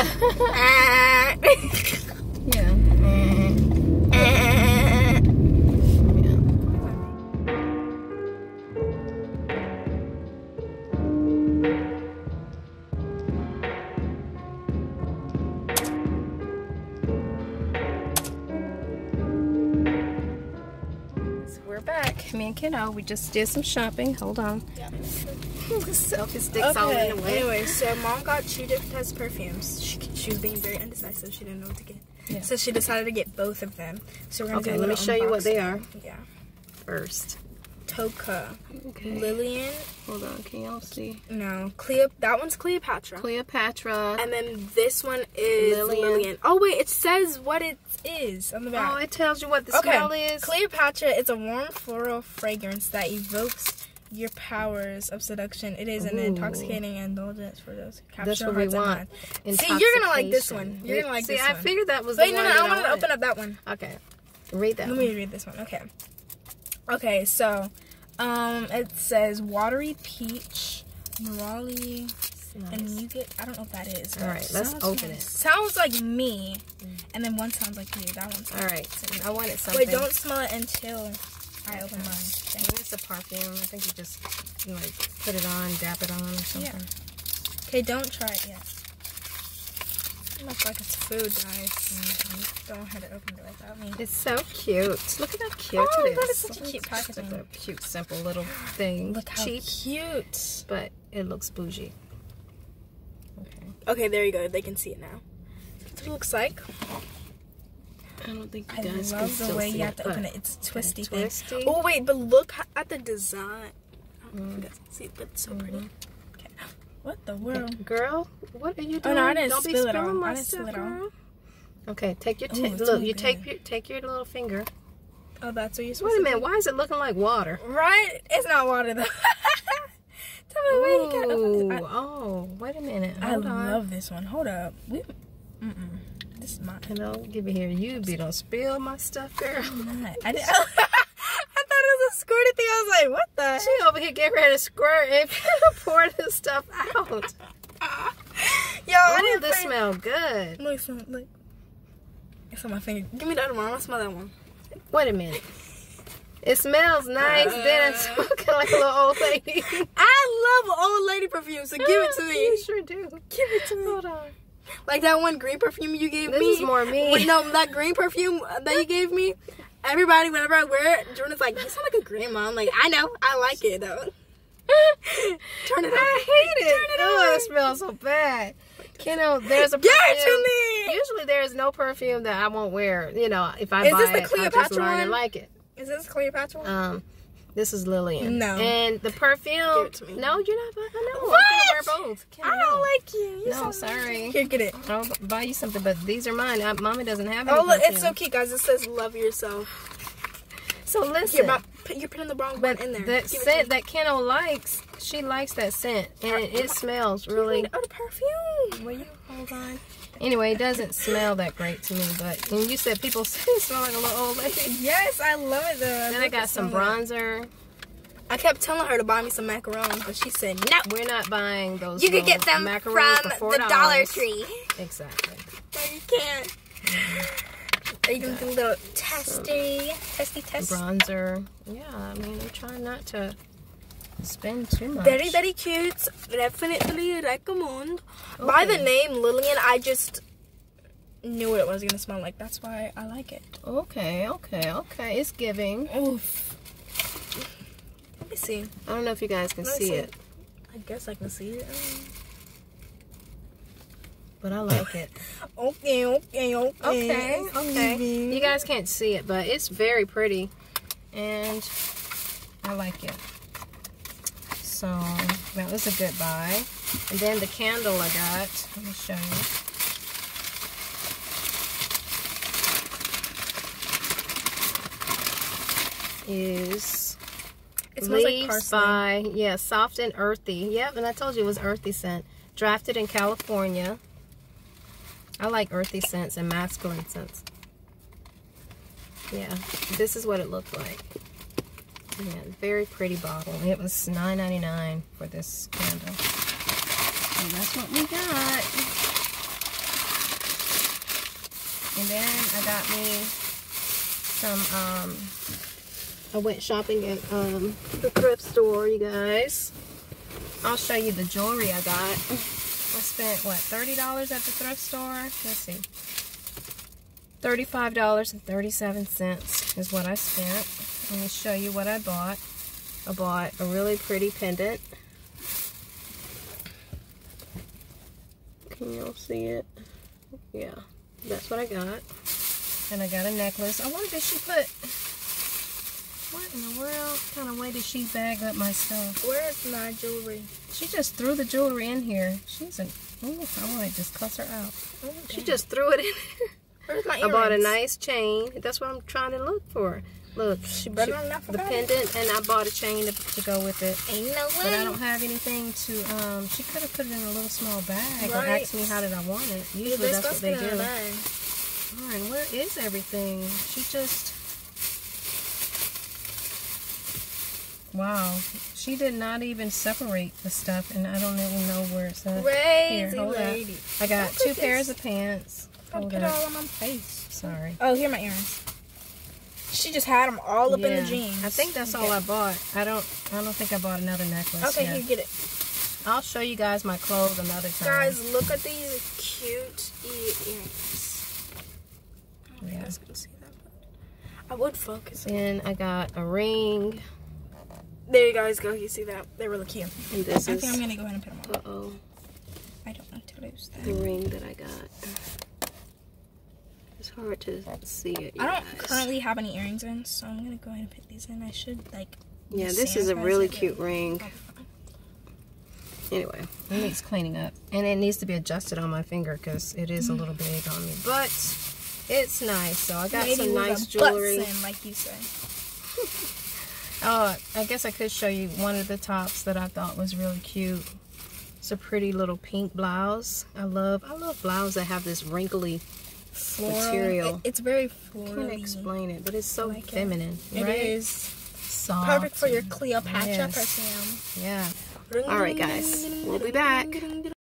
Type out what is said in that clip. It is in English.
yeah. So we're back. Me and Kiddo, we just did some shopping. Hold on. Selfie sticks all in the way. Anyway, so mom got two different types of perfumes. She, she was being very indecisive. She didn't know what to get. Yeah. So she decided to get both of them. So we're gonna do Okay, let me show you what they are Yeah. first. Toka, Okay. Lillian, Hold on, can y'all see? no, Cleo. That one's Cleopatra. Cleopatra. and then this one is Lillian. Lillian. Oh wait, it says what it is on the back. Oh, it tells you what the Okay. smell is. Cleopatra is a warm floral fragrance that evokes your powers of seduction. It is an Ooh. intoxicating indulgence for those That's what we hearts and want. minds. See, you're gonna like this one. You're gonna like See, this I one. figured that was Wait, the no, one no, I wanted to open up that one. Okay, read that. Let one. me read this one. Okay. Okay, so um it says watery peach, morale, and you get I don't know what that is. All right, let's open nice. it. Sounds like me. And then one sounds like you. That one's All right, I wanted something. Wait, don't smell it until I open mine. I think It's a perfume. I think you just you like put it on, dab it on, or something. Okay, don't try it yet. It looks like it's food, guys. Don't have it open it without me. It's so cute. Look at how cute Oh, it is. that is such a cute It's packaging. a cute, simple little thing. Look how cheap, cute. but it looks bougie. Okay. Okay, there you go. They can see it now. That's what it looks like. I don't think you guys can love the still way see you have to but- open it. It's a twisty thing. Twisty. Oh wait, but look at the design. I don't know if you guys can see it, but it's so pretty. Mm-hmm. Okay. What the world? Girl, what are you Oh, doing? no, I didn't Don't be spill it spilling all. my I didn't stuff, spill it all. girl. Okay, take your Ooh, look. really You take your take your little finger. Oh, that's what you're supposed Wait a to minute. Why is it looking like water? Right? It's not water though. Tell me where you got Ooh, I, oh, wait a minute. I on. love this one. Hold up. We, mm-mm. This is mine. Hello, give it here. You be don't spill my stuff, girl. Not. I, did, I thought it was a squirty thing. I was like, what the? She over here getting ready to squirt and pour this stuff out. Yo, I didn't this think- smell good. Look, smell, look. It's on my finger. Give me the other one. I want to smell that one. Wait a minute. It smells nice. then it's uh. looking like a little old lady. I love old lady perfume, so give it to me. You sure do. Give it to me. Hold on. Like that one green perfume you gave This me. is more me. Wait, no, that green perfume that you gave me. Everybody, whenever I wear it, Jordan's like, "You sound like a grandma." I'm like, "I know, I like it though." Turn it on. I hate it. Turn it oh, it smells so bad. You know, there's a perfume. it to me. Usually, there's no perfume that I won't wear. You know, if I Is buy this the it, I just Cleopatra learn one? and like it. Is this Cleopatra? one? Um, this is Lillian. No. And the perfume. Give it to me. No, you're not. I know. What? I'm gonna wear both. Kim, I no. don't like you. You're No, so sorry. Here, get it. I'll buy you something, but these are mine. I, Mama doesn't have any. Oh, look, it's so cute, guys. It says "Love yourself." So You're, listen. about, you're putting the wrong one in there. that Give scent that Keno likes, she likes that scent, and it, it smells really. Oh, the perfume. Will you hold on? Anyway, it doesn't smell that great to me, but and you said people say it smell like a little old lady. Yes, I love it though. Then I got some bronzer. I kept telling her to buy me some macarons, but she said no. We're not buying those. You could get them from the Dollar Tree. Exactly. No, you can't. Are you gonna do a little testy, testy test? Bronzer. Yeah, I mean, I'm trying not to spend too much. Very, very cute. Definitely recommend. By the name Lillian, I just knew what it was gonna smell like. That's why I like it. Okay, okay, okay. It's giving. Oof. Let me see. I don't know if you guys can see see. it, I guess I can see it. but I like it. Okay, okay, okay. Okay, okay. You guys can't see it, but it's very pretty, and I like it. So that was a good buy. And then the candle I got. Let me show you. Is It smells like Leaves parsley. by yeah, soft and earthy. Yep, and I told you it was earthy scent. Drafted in California. I like earthy scents and masculine scents. Yeah, this is what it looked like. Yeah, very pretty bottle. It was $9.99 for this candle. So that's what we got. And then I got me some, um, I went shopping at um, the thrift store, you guys. I'll show you the jewelry I got. I spent, what, $30 at the thrift store? Let's see. $35.37 is what I spent. Let me show you what I bought. I bought a really pretty pendant. Can y'all see it? Yeah, that's what I got. And I got a necklace. I wonder did she put... What in the world kind of way did she bag up my stuff? Where's my jewelry? She just threw the jewelry in here. She's a... Ooh, I want to just cuss her out. Oh, She just threw it in Where's my I bought a nice chain. That's what I'm trying to look for. Look, She not the pendant, and I bought a chain to, to go with it. Ain't no way. But I don't have anything to, um, she could have put it in a little small bag Right. and asked me how did I want it. Usually they're that's what they to be in do. Alright, where is everything? She just, wow. She did not even separate the stuff and I don't even know where it's at. Crazy hold up. lady. I got two pairs of pants. Hold put it all on my face. Sorry. Oh, here are my earrings. She just had them all up in the jeans. I think that's all I bought. I don't I don't think I bought another necklace. Okay, yet. here, get it. I'll show you guys my clothes another time. Guys, look at these cute earrings. I don't know if you guys can see that, but I would focus. Then I got a ring. There you guys go. You see that? They're really cute. And this I is think I'm gonna go ahead and put them on. uh oh I don't want to lose the ring that I got. It's hard to see it. you I don't guys. currently have any earrings in, so I'm gonna go ahead and put these in. I should like. Yeah, this is a sanitize really it. cute ring. Anyway, it needs cleaning up, and it needs to be adjusted on my finger because it is a little big on me. But it's nice. So I got Lady some with a nice butt jewelry. sin, like you say. Oh, I guess I could show you one of the tops that I thought was really cute. It's a pretty little pink blouse. I love I love blouses that have this wrinkly. Floral. Material. It- it's very floral. can't explain it, but it's so like feminine, It right? is Soft. perfect for your Cleopatra Yes. perfume. Yeah. All right, guys. We'll be back.